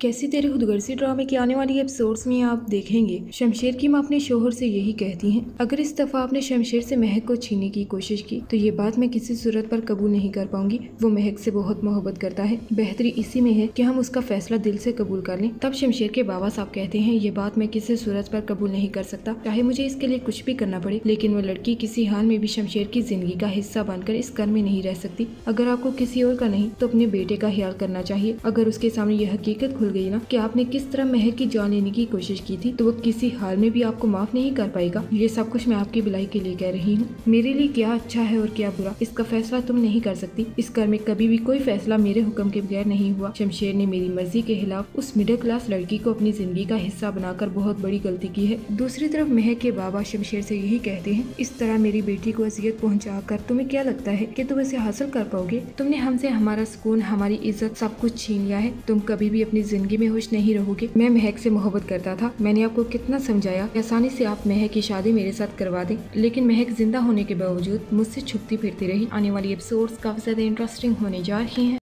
कैसी तेरे खुदगर्जी ड्रामे के आने वाली एपिसोड्स में आप देखेंगे? शमशेर की माँ अपने शोहर से यही कहती हैं, अगर इस दफ़ा आपने शमशेर से महक को छीनने की कोशिश की तो ये बात मैं किसी सूरत पर कबूल नहीं कर पाऊँगी। वो महक से बहुत मोहब्बत करता है। बेहतरी इसी में है कि हम उसका फैसला दिल से कबूल कर लें। तब शमशेर के बाबा साहब कहते हैं, ये बात मैं किसी सूरत पर कबूल नहीं कर सकता। चाहे मुझे इसके लिए कुछ भी करना पड़े, लेकिन वो लड़की किसी हाल में भी शमशेर की ज़िंदगी का हिस्सा बनकर इस घर में नहीं रह सकती। अगर आपको किसी और का नहीं तो अपने बेटे का ख्याल करना चाहिए। अगर उसके सामने यह हकीकत खुल गई ना कि आपने किस तरह महक की जान लेने की कोशिश की थी तो वो किसी हाल में भी आपको माफ़ नहीं कर पाएगा। ये सब कुछ मैं आपकी भलाई के लिए कह रही हूँ। मेरे लिए क्या अच्छा है और क्या बुरा, इसका फैसला तुम नहीं कर सकती। इस घर में कभी भी कोई फैसला मेरे हुक्म के बगैर नहीं हुआ। शमशेर ने मेरी मर्ज़ी के खिलाफ उस मिडिल क्लास लड़की को अपनी ज़िंदगी का हिस्सा बनाकर बहुत बड़ी गलती की है। दूसरी तरफ़ महक के बाबा शमशेर से यही कहते हैं, इस तरह मेरी बेटी को अजियत पहुँचा कर तुम्हें क्या लगता है की तुम इसे हासिल कर पाओगे? तुमने हमसे हमारा सुकून, हमारी इज़्ज़त सब कुछ छीन लिया है। तुम कभी भी अपनी ज़िंदगी में खुश नहीं रहोगे। मैं महक से मोहब्बत करता था। मैंने आपको कितना समझाया। आसानी से आप महक की शादी मेरे साथ करवा दें। लेकिन महक ज़िंदा होने के बावजूद मुझसे छुपती फिरती रही। आने वाली एपिसोड्स काफ़ी ज़्यादा इंटरेस्टिंग होने जा रही हैं।